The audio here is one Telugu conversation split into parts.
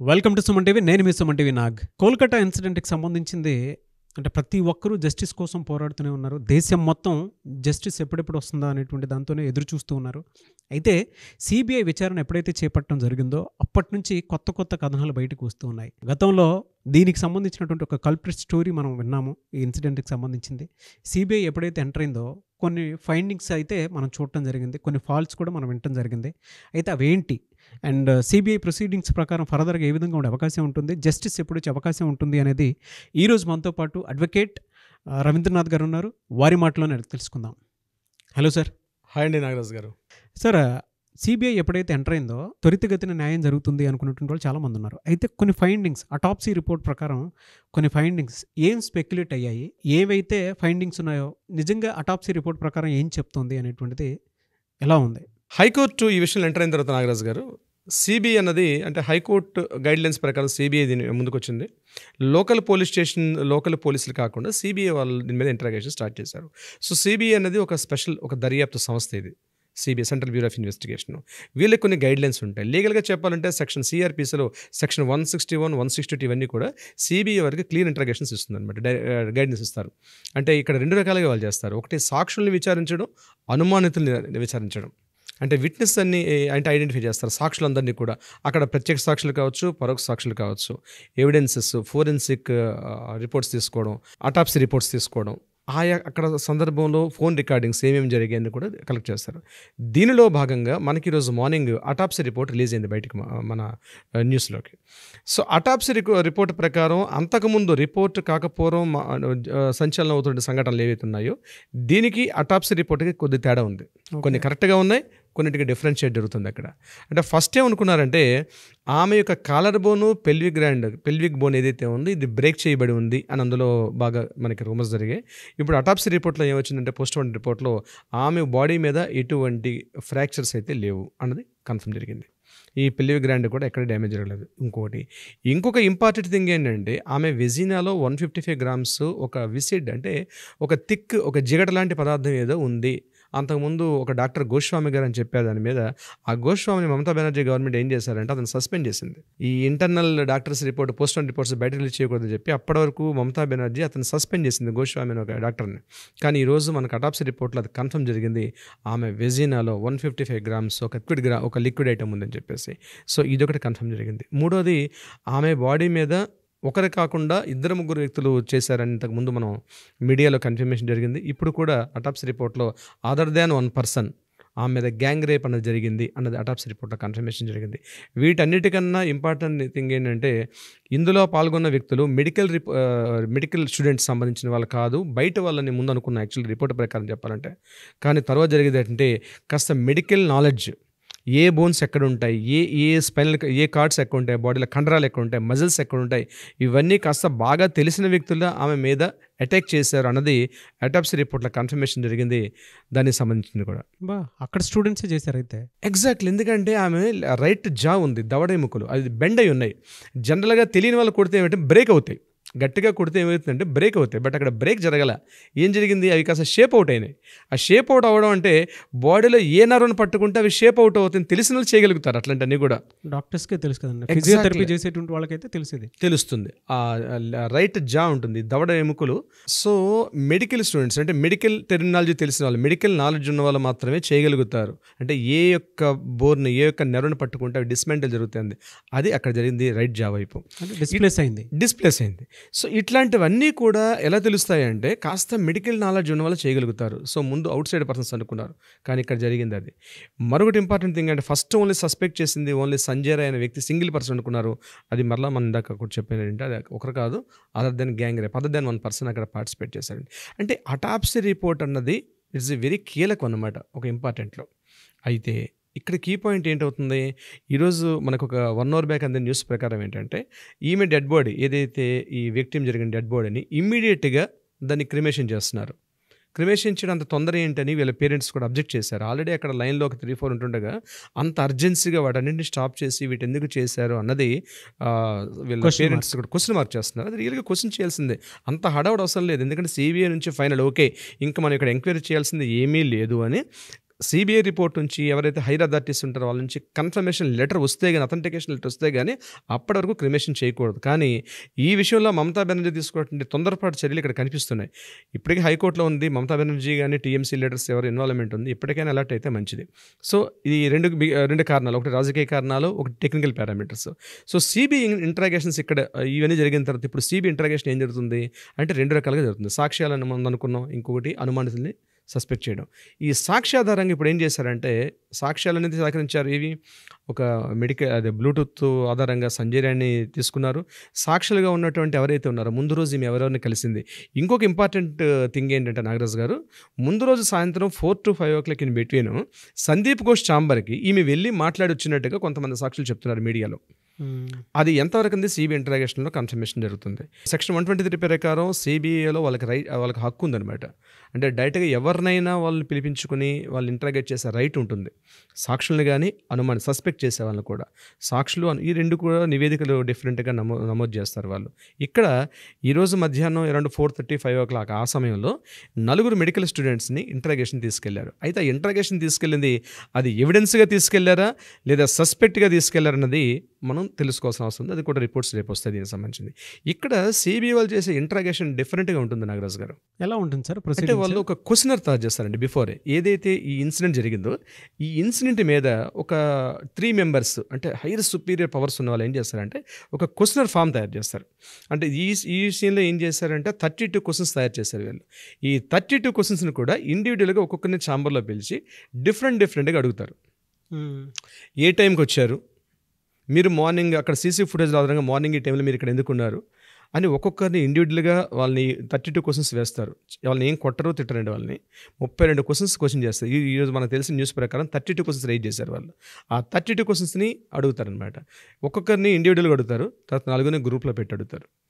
వెల్కమ్ టు సుమన్ టీవీ నేను మీ సుమన్ టీవీ నాగ్. కోల్కతా ఇన్సిడెంట్కి సంబంధించింది అంటే ప్రతి ఒక్కరూ జస్టిస్ కోసం పోరాడుతూనే ఉన్నారు. దేశం మొత్తం జస్టిస్ ఎప్పుడెప్పుడు వస్తుందా అనేటువంటి దాంతోనే ఎదురు చూస్తూ ఉన్నారు. అయితే సిబిఐ విచారణ ఎప్పుడైతే చేపట్టడం జరిగిందో అప్పటి నుంచి కొత్త కొత్త కథనాలు బయటకు వస్తూ ఉన్నాయి. గతంలో దీనికి సంబంధించినటువంటి ఒక కల్ప్రిట్ స్టోరీ మనం విన్నాము. ఈ ఇన్సిడెంట్కి సంబంధించింది. సిబిఐ ఎప్పుడైతే ఎంటర్ అయిందో కొన్ని ఫైండింగ్స్ అయితే మనం చూడటం జరిగింది. కొన్ని ఫాల్ట్స్ కూడా మనం వినటం జరిగింది. అయితే అవేంటి? అండ్ సిబిఐ ప్రొసీడింగ్స్ ప్రకారం ఫర్దర్గా ఏ విధంగా ఉండే అవకాశం ఉంటుంది? జస్టిస్ ఎప్పుడు వచ్చే అవకాశం ఉంటుంది అనేది ఈరోజు మనతో పాటు అడ్వకేట్ ఆ, రవీంద్రనాథ్ గారు ఉన్నారు. వారి మాటలోనే తెలుసుకుందాం. Hello sir. హాయ్ అండి నాగరాజు గారు. సార్ సిబిఐ ఎప్పుడైతే ఎంటర్ అయిందో త్వరితగతిన న్యాయం జరుగుతుంది అనుకున్నటువంటి వాళ్ళు చాలామంది ఉన్నారు. అయితే కొన్ని ఫైండింగ్స్ అటాప్సీ రిపోర్ట్ ప్రకారం కొన్ని ఫైండింగ్స్ ఏం స్పెక్యులేట్ అయ్యాయి? ఏవైతే ఫైండింగ్స్ ఉన్నాయో నిజంగా అటాప్సీ రిపోర్ట్ ప్రకారం ఏం చెప్తుంది అనేటువంటిది ఎలా ఉంది? హైకోర్టు ఈ విషయంలో ఎంటర్ అయిన తర్వాత నాగరాజు గారు సిబిఐ అన్నది అంటే హైకోర్టు గైడ్లైన్స్ ప్రకారం సిబిఐ దీని ముందుకొచ్చింది. లోకల్ పోలీస్ స్టేషన్ లోకల్ పోలీసులు కాకుండా సిబిఐ వాళ్ళు దీని మీద ఇంటరాగేషన్ స్టార్ట్ చేశారు. సో సిబిఐ అనేది ఒక స్పెషల్ ఒక దర్యాప్తు సంస్థ ఇది. CBI central bureau of investigation వీళ్ళకి కొన్ని గైడ్లైన్స్ ఉంటాయి. లీగల్గా చెప్పాలంటే section సిఆర్పిసిలో section one sixty one one sixty two ఇవన్నీ కూడా సిబిఐ వరకు క్లీన్ ఇంటరాగేషన్స్ ఇస్తుంది అనమాట గైడెన్స్ ఇస్తారు. అంటే ఇక్కడ రెండు రకాలుగా వాళ్ళు చేస్తారు. ఒకటి సాక్షుల్ని విచారించడం అనుమానితుల్ని విచారించడం. అంటే విట్నెస్ అన్ని అంటే ఐడెంటిఫై చేస్తారు. సాక్షులందరినీ కూడా. అక్కడ ప్రత్యక్ష సాక్షులు కావచ్చు పరోక్ష సాక్షులు కావచ్చు. ఎవిడెన్సెస్ ఫోరెన్సిక్ రిపోర్ట్స్ తీసుకోవడం అటాప్సీ రిపోర్ట్స్ తీసుకోవడం. ఆయా అక్కడ సందర్భంలో ఫోన్ రికార్డింగ్స్ ఏమేమి జరిగాయని కూడా కలెక్ట్ చేస్తారు. దీనిలో భాగంగా మనకి ఈరోజు మార్నింగ్ అటాప్సీ రిపోర్ట్ రిలీజ్ అయింది బయటికి మన న్యూస్లోకి సో అటాప్సీ రిపోర్ట్ ప్రకారం అంతకుముందు రిపోర్ట్ కాకపోవడం సంచలనం అవుతున్న సంఘటనలు ఏవైతే ఉన్నాయో దీనికి అటాప్సీ రిపోర్ట్కి కొద్ది తేడా ఉంది. కొన్ని కరెక్ట్గా ఉన్నాయి కొన్నిటికి డిఫరెన్షియేట్ జరుగుతుంది అక్కడ. అంటే ఫస్ట్ ఏమనుకున్నారంటే ఆమె యొక్క కాలర్ బోను పెల్విక్ గ్రాండ్ పెల్విక్ బోన్ ఏదైతే ఉందో ఇది బ్రేక్ చేయబడి ఉంది అని అందులో బాగా మనకి రూమర్స్ జరిగాయి. ఇప్పుడు అటాప్సీ రిపోర్ట్లో ఏమొచ్చిందంటే పోస్ట్ మార్టం రిపోర్ట్లో ఆమె బాడీ మీద ఎటువంటి ఫ్రాక్చర్స్ అయితే లేవు అన్నది కన్ఫర్మ్ జరిగింది. ఈ పెల్విక్ గ్రాండ్ కూడా ఎక్కడ డ్యామేజ్ జరగలేదు. ఇంకోటి ఇంకొక ఇంపార్టెంట్ థింగ్ ఏంటంటే ఆమె వెజినాలో వన్ ఫిఫ్టీ ఫైవ్ గ్రామ్స్ ఒక విసిడ్ అంటే ఒక థిక్ ఒక జిగట లాంటి పదార్థం ఏదో ఉంది. అంతకుముందు ఒక డాక్టర్ గోస్వామి గారు అని చెప్పారు దాని మీద. ఆ గోస్వామిని మమతా బెనర్జీ గవర్నమెంట్ ఏం చేశారంటే అతను సస్పెండ్ చేసింది. ఈ internal doctors report post on reports బయట రిలీజ్ చేయకూడదని చెప్పి అప్పటి వరకు మమతా బెనర్జీ అతను సస్పెండ్ చేసింది గోస్వామి అని ఒక డాక్టర్ని. కానీ ఈరోజు మనకు అటాప్సీ రిపోర్ట్లో అది కన్ఫర్మ్ జరిగింది. ఆమె వెజినాలో వన్ ఫిఫ్టీ ఫైవ్ గ్రామ్స్ ఒక లిక్విడ్ గ్రా ఒక లిక్విడ్ ఐటమ్ ఉందని చెప్పేసి. సో ఇదొకటి కన్ఫర్మ్ జరిగింది. మూడోది ఆమె బాడీ మీద ఒకరు కాకుండా ఇద్దరు ముగ్గురు వ్యక్తులు చేశారని ఇంతకుముందు మనం మీడియాలో కన్ఫర్మేషన్ జరిగింది. ఇప్పుడు కూడా అటాప్సీ రిపోర్ట్లో అదర్ దాన్ వన్ పర్సన్ ఆమె మీద గ్యాంగ్ రేప్ అన్నది జరిగింది అన్నది అటాప్సీ రిపోర్ట్లో కన్ఫర్మేషన్ జరిగింది. వీటన్నిటికన్నా ఇంపార్టెంట్ థింగ్ ఏంటంటే ఇందులో పాల్గొన్న వ్యక్తులు మెడికల్ రిపో మెడికల్ స్టూడెంట్స్ సంబంధించిన వాళ్ళు కాదు బయట వాళ్ళని ముందు అనుకున్న యాక్చువల్ రిపోర్ట్ ప్రకారం చెప్పాలంటే. కానీ తర్వాత జరిగేది ఏంటంటే కాస్త మెడికల్ నాలెడ్జ్ ఏ బోన్స్ ఎక్కడ ఉంటాయి ఏ ఏ స్పైనల్ ఏ కార్డ్స్ ఎక్కడ ఉంటాయి బాడీలో కండరాలు ఎక్కడ ఉంటాయి మజిల్స్ ఎక్కడ ఉంటాయి ఇవన్నీ కాస్త బాగా తెలిసిన వ్యక్తులు ఆమె మీద అటాక్ చేశారు అన్నది అటాప్సీ రిపోర్ట్లో కన్ఫర్మేషన్ జరిగింది. దానికి సంబంధించింది కూడా. బా అక్కడ స్టూడెంట్సే చేశారు అయితే. ఎగ్జాక్ట్లీ. ఎందుకంటే ఆమె రైట్ జా ఉంది దవడ ఎముకలు. అది బెండ్ అయి ఉన్నాయి. జనరల్గా తెలియని వాళ్ళు కొడితే ఏమంటే? బ్రేక్ అవుతాయి. గట్టిగా కొడితే ఏమవుతుందంటే బ్రేక్ అవుతాయి. బట్ అక్కడ బ్రేక్ జరగల. ఏం జరిగింది? అవి కాస్త షేప్ అవుట్ అయినాయి. ఆ షేప్ అవుట్ అవ్వడం అంటే బాడీలో ఏ నర్వను పట్టుకుంటే అవి షేప్ అవుట్ అవుతుంది తెలిసిన వాళ్ళు చేయగలుగుతారు. అట్లాంటివన్నీ కూడా. డాక్టర్స్కే తెలుసు కదండి. ఫిజియోథెరపీ చేసేటువంటి వాళ్ళకైతే తెలిసేది. తెలుస్తుంది. ఆ రైట్ జా ఉంటుంది. దవడ ఎముకలు. సో మెడికల్ స్టూడెంట్స్ అంటే మెడికల్ టెర్మినాలజీ తెలిసిన వాళ్ళు మెడికల్ నాలెడ్జ్ ఉన్న వాళ్ళు మాత్రమే చేయగలుగుతారు. అంటే ఏ యొక్క బోర్ని ఏ యొక్క నెరవుని పట్టుకుంటే అవి డిస్మెంటల్ జరుగుతుంది అది అక్కడ జరిగింది రైట్ జా వైపు. డిస్ప్లేస్ అయింది. డిస్ప్లేస్ అయింది. సో ఇట్లాంటివన్నీ కూడా ఎలా తెలుస్తాయి అంటే కాస్త మెడికల్ నాలెడ్జ్ ఉన్న వాళ్ళు చేయగలుగుతారు. సో ముందు అవుట్ సైడ్ పర్సన్స్ అనుకున్నారు. కానీ ఇక్కడ జరిగింది అది. మరొకటి ఇంపార్టెంట్ థింగ్ అంటే ఫస్ట్ ఓన్లీ సస్పెక్ట్ చేసింది ఓన్లీ సంజయ్ రాయ్ అనే వ్యక్తి సింగిల్ పర్సన్ అనుకున్నారు. అది మరలా మన దాకా కూడా చెప్పానంటే అది ఒకరు కాదు. Other than gang rape other than one person అక్కడ పార్టిసిపేట్ చేశారండి అంటే అటాప్సీ రిపోర్ట్ అన్నది ఇట్స్ వెరీ కీలకం అనమాట ఒక ఇంపార్టెంట్లో అయితే ఇక్కడ కీ పాయింట్ ఏంటవుతుంది? ఈరోజు మనకు ఒక వన్ అవర్ బ్యాక్ అందిన న్యూస్ ప్రకారం ఏంటంటే ఈమె డెడ్ బాడీ ఏదైతే ఈ వ్యక్తిం జరిగిన డెడ్ బాడీని ఇమ్మీడియట్గా దాన్ని క్రిమేషన్ చేస్తున్నారు. క్రిమేషన్ చేయడం అంత తొందర ఏంటని వీళ్ళ పేరెంట్స్ కూడా అబ్జెక్ట్ చేశారు. ఆల్రెడీ అక్కడ లైన్లో ఒక త్రీ ఫోర్ ఉంటుండగా అంత అర్జెన్సీగా వాటన్నింటిని స్టాప్ చేసి వీటి ఎందుకు చేశారు అన్నది వీళ్ళ పేరెంట్స్ కూడా క్వశ్చన్ మార్క్ చేస్తున్నారు. అది రియల్గా క్వశ్చన్ చేయాల్సిందే. అంత హడావుడు అవసరం లేదు. ఎందుకంటే సిబిఐ నుంచి ఫైనల్ ఓకే ఇంకా మనం ఇక్కడ ఎంక్వైరీ చేయాల్సింది ఏమీ లేదు అని సిబిఐ రిపోర్ట్ నుంచి ఎవరైతే హైర్ అథారిటీస్ ఉంటారో వాళ్ళ నుంచి కన్ఫర్మేషన్ లెటర్ వస్తే కానీ అథెంటికేషన్ లెటర్ వస్తే కానీ అప్పటి వరకు క్రిమేషన్ చేయకూడదు. కానీ ఈ విషయంలో మమతా బెనర్జీ తీసుకున్నటువంటి తొందరపాటు చర్యలు ఇక్కడ కనిపిస్తున్నాయి. ఇప్పటికీ హైకోర్టులో ఉంది మమతా బెనర్జీ కానీ టీఎంసీ లీడర్స్ ఎవరు ఇన్వాల్వ్మెంట్ ఉంది. ఇప్పటికైనా అలర్ట్ అయితే మంచిది. సో ఇది రెండు రెండు కారణాలు ఒకటి రాజకీయ కారణాలు ఒకటి technical parameters. So CBI interrogations ఇక్కడ ఇవన్నీ జరిగిన తర్వాత ఇప్పుడు సిబిఐ ఇంట్రాగేషన్ ఏం జరుగుతుంది అంటే రెండు రకాలుగా జరుగుతుంది. సాక్ష్యాలను మనం అనుకున్నాం. ఇంకొకటి అనుమానితుల్ని సస్పెక్ట్ చేయడం. ఈ సాక్ష్యాధారంగా ఇప్పుడు ఏం చేశారంటే సాక్ష్యాలు అనేది సేకరించారు ఇవి ఒక మెడికల్ అదే బ్లూటూత్ ఆధారంగా సంజయ్ తీసుకున్నారు. సాక్షులుగా ఉన్నటువంటి ఎవరైతే ఉన్నారో ముందు రోజు ఈమె ఎవరెవరిని కలిసింది? ఇంకొక ఇంపార్టెంట్ థింగ్ ఏంటంటే నాగరాజ్ గారు ముందు రోజు సాయంత్రం four to five o'clock in between Sandeep Ghosh ఛాంబర్కి ఈమె వెళ్ళి మాట్లాడి వచ్చినట్టుగా కొంతమంది సాక్షులు చెప్తున్నారు మీడియాలో. అది ఎంతవరకు ఉంది సిబి ఇంటరాగేషన్లో కన్ఫర్మేషన్ జరుగుతుంది. సెక్షన్ వన్ ట్వంటీ త్రీ ప్రకారం సిబిఐలో వాళ్ళకి రైట్ వాళ్ళకి హక్కు ఉందన్నమాట. అంటే డైరెక్ట్గా ఎవరినైనా వాళ్ళని పిలిపించుకుని వాళ్ళు ఇంటరాగేట్ చేసే రైట్ ఉంటుంది. సాక్షుల్ని కానీ అనుమాని సస్పెక్ట్ చేసే వాళ్ళని కూడా. సాక్షులు ఈ రెండు కూడా నివేదికలు డిఫరెంట్గా నమో నమోదు చేస్తారు వాళ్ళు. ఇక్కడ ఈరోజు మధ్యాహ్నం around four thirty five o'clock ఆ సమయంలో నలుగురు మెడికల్ స్టూడెంట్స్ని ఇంటరాగేషన్ తీసుకెళ్ళారు. అయితే ఆ ఇంటరాగేషన్ తీసుకెళ్ళింది అది ఎవిడెన్స్గా తీసుకెళ్ళారా? లేదా సస్పెక్ట్గా తీసుకెళ్ళారన్నది మనం తెలుసుకోవాల్సిన అవసరం ఉంది. అది కూడా రిపోర్ట్స్ రేపు వస్తాయి దీనికి సంబంధించింది. ఇక్కడ సిబిఐ వాళ్ళు చేసే ఇంటరాగేషన్ డిఫరెంట్గా ఉంటుంది నాగరాజ్ గారు. ఎలా ఉంటుంది సార్? అంటే వాళ్ళు ఒక క్వశ్చనర్ తయారు చేస్తారండి బిఫోరే ఏదైతే ఈ ఇన్సిడెంట్ జరిగిందో ఈ ఇన్సిడెంట్ మీద ఒక త్రీ మెంబర్స్ అంటే హైయర్ సుపీరియర్ పవర్స్ ఉన్న వాళ్ళు ఏం చేస్తారంటే ఒక క్వశ్చనర్ ఫామ్ తయారు చేస్తారు. అంటే ఈ ఈ విషయంలో ఏం చేశారంటే థర్టీ టూ క్వశ్చన్స్ తయారు చేశారు వీళ్ళు. ఈ థర్టీ టూ క్వశ్చన్స్ని కూడా ఇండివిజువల్గా ఒక్కొక్కరిని ఛాంబర్లో పిలిచి డిఫరెంట్ డిఫరెంట్గా అడుగుతారు. ఏ టైంకి వచ్చారు? మీరు మార్నింగ్ అక్కడ సీసీ ఫుటేజ్ ఆధారంగా మార్నింగ్ ఈ టైంలో మీరు ఇక్కడ ఎందుకున్నారు అని ఒక్కొక్కరిని ఇండివిజువల్గా వాళ్ళని థర్టీ టూ క్వశ్చన్స్ వేస్తారు. వాళ్ళని ఏం కొట్టరు తిట్టరండి వాళ్ళని. ముప్పై రెండు క్వశ్చన్స్ క్వశ్చన్ చేస్తారు. ఈ ఈరోజు మనకు తెలిసిన న్యూస్ ప్రకారం థర్టీ టూ క్వశ్చన్స్ రైజ్ చేశారు వాళ్ళు. ఆ థర్టీ టూ క్వశ్చన్స్ని అడుగుతారనమాట ఒక్కొక్కరిని ఇండివిజువల్గా అడుగుతారు. తర్వాత నాలుగునే గ్రూప్లో పెట్టి అడుగుతారు.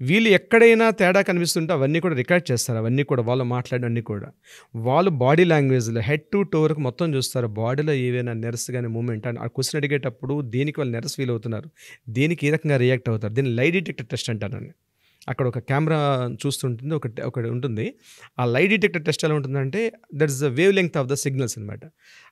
వీళ్ళు ఎక్కడైనా తేడా కనిపిస్తుంటే అవన్నీ కూడా రికార్డ్ చేస్తారు. అవన్నీ కూడా వాళ్ళు మాట్లాడన్నీ కూడా. వాళ్ళు బాడీ లాంగ్వేజ్లో హెడ్ టు టో వరకు మొత్తం చూస్తారు. బాడీలో ఏవైనా నెర్స్ కానీ మూమెంట్ అని ఆ క్వశ్చన్ అడిగేటప్పుడు దేనికి వాళ్ళు నెర్స్ ఫీల్ అవుతున్నారు? దేనికి ఏ రకంగా రియాక్ట్ అవుతారు? దీన్ని లై డిటెక్టర్ టెస్ట్ అంటారని అక్కడ ఒక కెమెరా చూస్తుంటుంది ఒక ఒకటి ఉంటుంది. ఆ లై డిటెక్టర్ టెస్ట్ ఎలా ఉంటుందంటే that is the wave length of the signals అనమాట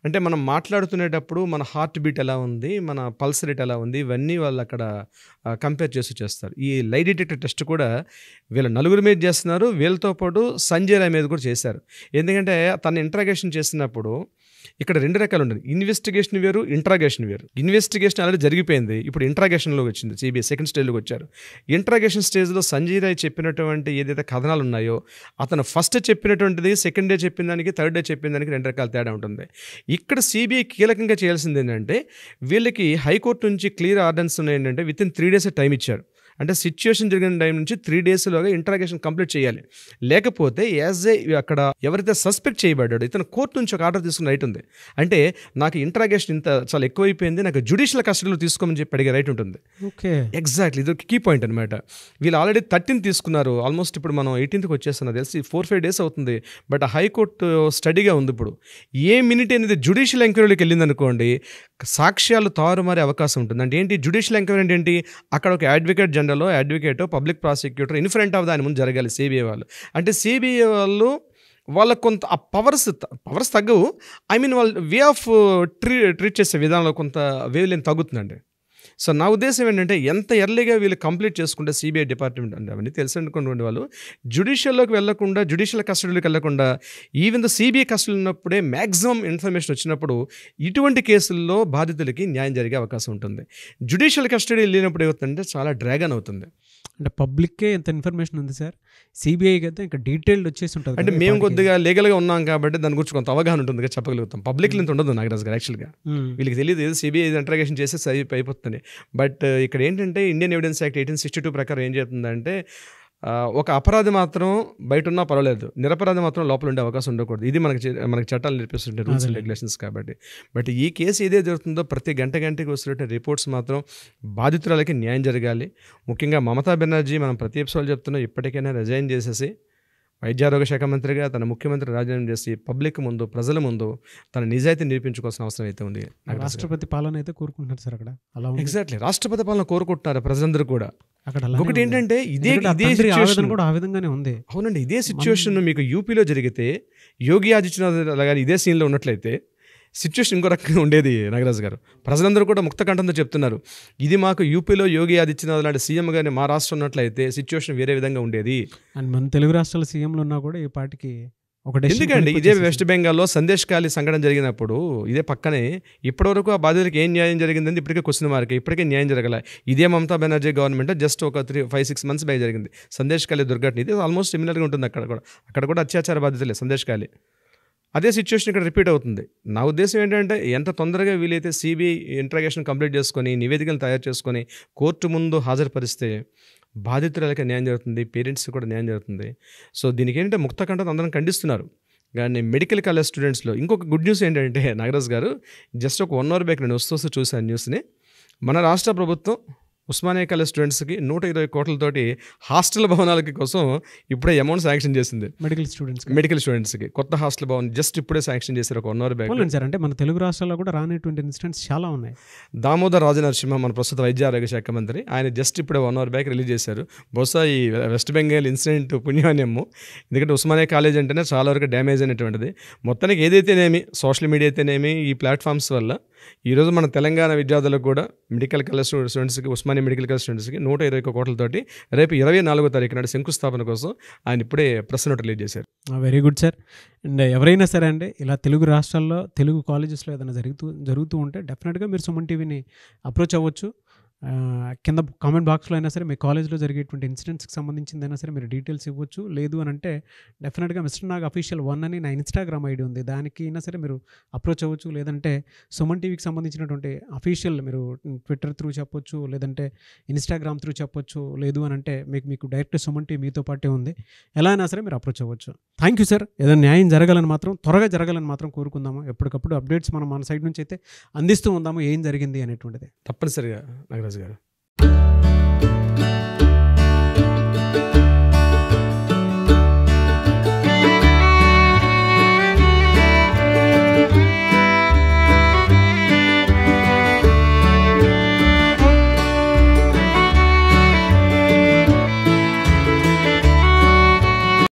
అంటే మనం మాట్లాడుతునేటప్పుడు మన హార్ట్ బీట్ ఎలా ఉంది మన పల్స్ రేట్ ఎలా ఉంది ఇవన్నీ వాళ్ళు అక్కడ కంపేర్ చేసి చేస్తారు. ఈ లై డిటెక్టర్ టెస్ట్ కూడా వీళ్ళ నలుగురి మీద చేస్తున్నారు. వీళ్ళతో పాటు సంజయ్ రాయ్ మీద కూడా చేశారు. ఎందుకంటే తను ఇంట్రాగేషన్ చేసినప్పుడు ఇక్కడ రెండు రకాలు ఉంటుంది ఇన్వెస్టిగేషన్ వేరు ఇంట్రాగేషన్ వేరు. ఇన్వెస్టిగేషన్ ఆల్రెడీ జరిగిపోయింది. ఇప్పుడు ఇంట్రాగేషన్లోకి వచ్చింది. సిబిఐ సెకండ్ స్టేజ్లోకి వచ్చారు. ఇంట్రాగేషన్ స్టేజ్లో సంజయ్ రాయ్ చెప్పినటువంటి ఏదైతే కథనాలు ఉన్నాయో అతను ఫస్ట్ చెప్పినటువంటిది సెకండ్ డే చెప్పిన దానికి థర్డ్ డే చెప్పిన దానికి రెండు రకాల తేడా ఉంటుంది. ఇక్కడ సిబిఐ కీలకంగా చేయాల్సింది ఏంటంటే వీళ్ళకి హైకోర్టు నుంచి క్లియర్ ఆర్డర్స్ ఉన్నాయి ఏంటంటే within three days time ఇచ్చారు. అంటే సిచ్యువేషన్ జరిగిన టైం నుంచి త్రీ డేస్లోగా ఇంట్రాగేషన్ కంప్లీట్ చేయాలి. లేకపోతే యాజ్ ఏ అక్కడ ఎవరైతే సస్పెక్ట్ చేయబడ్డాడో ఇతను కోర్టు నుంచి ఒక ఆర్డర్ తీసుకున్న రైట్ ఉంది. అంటే నాకు ఇంట్రాగేషన్ ఇంత చాలా ఎక్కువైపోయింది నాకు జుడిషియల్ కస్టడీలో తీసుకోమని చెప్పి అడిగే రైట్ ఉంటుంది. ఓకే. ఎగ్జాక్ట్లీ ఇది ఒక కీ పాయింట్ అనమాట వీళ్ళు ఆల్రెడీ థర్టీన్ తీసుకున్నారు ఆల్మోస్ట్ ఇప్పుడు మనం ఎయిటీన్త్కి వచ్చేస్తున్నా తెలిసి ఫోర్ ఫైవ్ డేస్ అవుతుంది. బట్ హైకోర్టు స్టడీగా ఉంది ఇప్పుడు. ఏ మినిట్ అనేది జుడిషియల్ ఎంక్వైరీలోకి వెళ్ళింది అనుకోండి సాక్ష్యాలు తారుమారే అవకాశం ఉంటుంది. అంటే ఏంటి? జుడిషియల్ ఎంక్వైరీ ఏంటి? అక్కడ ఒక advocate general advocate public prosecutor in front of దాని ముందు జరగాలి సిబిఐ వాళ్ళు. అంటే సిబిఐ వాళ్ళు వాళ్ళకు కొంత ఆ పవర్స్ పవర్స్ తగ్గవు. ఐ మీన్ వాళ్ళ వే ఆఫ్ ట్రీ ట్రీట్ చేసే విధానంలో కొంత వేవ్ లేని తగ్గుతుందండి. సో నా ఉద్దేశం ఏంటంటే ఎంత ఎర్లీగా వీళ్ళు కంప్లీట్ చేసుకుంటే సిబిఐ డిపార్ట్మెంట్ అంటే అవన్నీ తెలుసు వాళ్ళు జుడిషియల్లోకి వెళ్ళకుండా జుడిషియల్ కస్టడీలోకి వెళ్ళకుండా ఈవెన్ ద సిబిఐ కస్టడీ ఉన్నప్పుడే మ్యాక్సిమం ఇన్ఫర్మేషన్ వచ్చినప్పుడు ఇటువంటి కేసుల్లో బాధితులకి న్యాయం జరిగే అవకాశం ఉంటుంది. జుడిషియల్ కస్టడీ వెళ్ళినప్పుడు ఏమవుతుందంటే చాలా డ్రాగన్ అవుతుంది. అంటే పబ్లిక్కే ఎంత ఇన్ఫర్మేషన్ ఉంది సార్ సిబిఐ అయితే ఇంకా డీటెయిల్డ్ వచ్చేసి ఉంటుంది అంటే మేము. కొద్దిగా లీగల్గా ఉన్నాం కాబట్టి దాని గురించి కొంత అవగాహన ఉంటుంది కదా చెప్పగలుగుతాం పబ్లిక్లో ఇంత ఉండదు నాగరాజ్ గారు యాక్చువల్గా. వీళ్ళకి తెలియదు ఏదో సిబిఐ ఇంట్రాగేషన్ చేస్తే అయిపోతుంది బట్ ఇక్కడ ఏంటంటే Indian evidence act eighteen sixty two ప్రకారం ఏం చేస్తుందంటే ఒక అపరాధి మాత్రం బయట ఉన్నా పర్వాలేదు. నిరపరాధి మాత్రం లోపల ఉండే అవకాశం ఉండకూడదు. ఇది మనకి మనకి చట్టాలు నేర్పిస్తుంటే రూల్స్ అండ్. రెగ్యులేషన్స్ కాబట్టి. బట్ ఈ కేసు ఏదే జరుగుతుందో ప్రతి గంట గంటకి వస్తున్నట్టు రిపోర్ట్స్ మాత్రం బాధితురాలకి న్యాయం జరగాలి. ముఖ్యంగా మమతా బెనర్జీ మనం ప్రతి ఎపిసోడ్ చెప్తున్నాం ఇప్పటికైనా రిజైన్ చేసేసి వైద్యారోగ్య శాఖ మంత్రిగా తన ముఖ్యమంత్రి రాజీనామా చేసి పబ్లిక్ ముందు ప్రజల ముందు తన నిజాయితీ నిరూపించుకోవాల్సిన అవసరం అయితే ఉంది. రాష్ట్రపతి పాలన అయితే కోరుకుంటున్నారు సార్ అక్కడ. అలా ఎగ్జాక్ట్లీ రాష్ట్రపతి పాలన కోరుకుంటున్నారు ప్రజలందరూ కూడా. అక్కడ ఒకటి. ఏంటంటే ఇదే ఇదే సిచ్యువేషన్ కూడా ఆ విధంగానే ఉంది. అవునండి ఇదే సిచ్యువేషన్ మీకు యూపీలో జరిగితే యోగి ఆదిత్యనాథ్ అలాగే ఇదే సీన్లో ఉన్నట్లయితే సిచ్యువేషన్ ఇంకో రకంగా ఉండేది నాగరాజు గారు. ప్రజలందరూ కూడా ముక్త కంఠంతో చెప్తున్నారు ఇది మాకు యూపీలో యోగి ఆదిత్యనాథ్ లాంటి సీఎం గాని మా రాష్ట్రం ఉన్నట్లయితే సిచ్యువేషన్ వేరే విధంగా ఉండేది. అండ్ మన తెలుగు రాష్ట్రాల సీఎంలు ఉన్నా కూడా ఈ పాటికి ఒక decision ఎందుకండి ఇదే వెస్ట్ బెంగాల్లో సందేశ్ ఖాళీ సంఘటన జరిగినప్పుడు ఇదే పక్కనే ఇప్పటివరకు ఆ బాధితులకు ఏం న్యాయం జరిగిందని ఇప్పటికే క్వశ్చన్ మార్క్ ఇప్పటికే న్యాయం జరగల. ఇదే మమతా బెనర్జీ గవర్నమెంట్ జస్ట్ ఒక three five six months by జరిగింది. సందేశ్ ఖాళీ దుర్ఘటన. ఇది ఆల్మోస్ట్ సిమిలర్గా ఉంటుంది అక్కడ కూడా. అక్కడ కూడా అత్యాచార బాధితులే సందేశ్ ఖాళీ. అదే సిచ్యువేషన్ ఇక్కడ రిపీట్ అవుతుంది. నా ఉద్దేశం ఏంటంటే ఎంత తొందరగా వీలైతే సిబిఐ ఇంట్రాగేషన్ కంప్లీట్ చేసుకొని నివేదికలు తయారు చేసుకొని కోర్టు ముందు హాజరుపరిస్తే బాధితురాలకి న్యాయం జరుగుతుంది పేరెంట్స్కి కూడా న్యాయం జరుగుతుంది. సో దీనికి ఏంటంటే ముక్త కంటే అందరం ఖండిస్తున్నారు. కానీ మెడికల్ కాలేజ్ స్టూడెంట్స్లో ఇంకొక గుడ్ న్యూస్ ఏంటంటే నాగరాజ్ గారు జస్ట్ ఒక వన్ అవర్ బ్యాక్ నేను వస్తూ వస్తూ చూశాను న్యూస్ని మన రాష్ట్ర ప్రభుత్వం ఉస్మానియా కాలేజ్ స్టూడెంట్స్కి నూట ఇరవై కోట్లతోటి హాస్టల్ భవనాలకి కోసం ఇప్పుడే అమౌంట్ శాంక్షన్ చేసింది. మెడికల్ స్టూడెంట్స్ మెడికల్ స్టూడెంట్స్కి. కొత్త హాస్టల్ భవన్ జస్ట్ ఇప్పుడే శాంక్షన్ చేశారు ఒక వన్ అవర్ బ్యాక్. సార్ అంటే మన తెలుగు రాష్ట్రాల్లో కూడా రానటువంటి ఇన్సిడెంట్స్ చాలా ఉన్నాయి. దామోదర్ రాజనరసింహ మన ప్రస్తుత వైద్య ఆరోగ్య శాఖ మంత్రి ఆయన జస్ట్ ఇప్పుడే వన్ అవర్ బ్యాక్ రిలీజ్ చేశారు. బహుశా ఈ వెస్ట్ బెంగాల్ ఇన్సిడెంట్ పుణ్యాన్యము ఎందుకంటే ఉస్మానియా కాలేజ్ అంటేనే చాలా వరకు డ్యామేజ్ అయినటువంటిది. మొత్తానికి ఏదైతేనేమి సోషల్ మీడియా అయితేనేమి ఈ ప్లాట్ఫామ్స్ వల్ల ఈరోజు మన తెలంగాణ విద్యార్థులకు కూడా మెడికల్ కాలేజ్ స్టూడెంట్స్కి ఉస్మానియా మెడికల్ కాలేజ్ స్టూడెంట్స్కి నూట ఇరవై ఒక్క కోట్లతోటి రేపు ఇరవై నాలుగో తారీఖు నాడు శంకుస్థాపన కోసం ఆయన ఇప్పుడే ప్రెస్ నోట్ రిలీజ్ చేశారు. వెరీ గుడ్ సార్ అండ్ ఎవరైనా సరే అండి ఇలా తెలుగు రాష్ట్రాల్లో తెలుగు కాలేజెస్లో ఏదైనా జరుగుతూ జరుగుతూ ఉంటే డెఫినెట్గా మీరు సుమన్ టీవీని అప్రోచ్ అవ్వచ్చు. కింద కామెంట్ బాక్స్లో అయినా సరే మీ కాలేజ్లో జరిగేటువంటి ఇన్సిడెంట్స్కి సంబంధించిందైనా సరే మీరు డీటెయిల్స్ ఇవ్వచ్చు. లేదు అని అంటే డెఫినెట్గా మిస్టర్ నాగ్ అఫీషియల్ వన్ అని నా ఇన్స్టాగ్రామ్ ఐడి ఉంది. దానికి అయినా సరే మీరు అప్రోచ్ అవ్వచ్చు. లేదంటే సుమన్ టీవీకి సంబంధించినటువంటి అఫీషియల్ మీరు ట్విట్టర్ త్రూ చెప్పొచ్చు. లేదంటే ఇన్స్టాగ్రామ్ త్రూ చెప్పొచ్చు. లేదు అని అంటే మీకు మీకు డైరెక్ట్ సుమన్ టీవీ మీతో పాటే ఉంది. ఎలా అయినా సరే మీరు అప్రోచ్ అవ్వచ్చు. థ్యాంక్ యూ సార్ ఏదైనా న్యాయం జరగాలని మాత్రం త్వరగా జరగాలని మాత్రం కోరుకుందాము. ఎప్పటికప్పుడు అప్డేట్స్ మనం మన సైడ్ నుంచి అయితే అందిస్తూ ఉందాము. ఏం జరిగింది అనేటువంటిది. తప్పనిసరిగా Let's.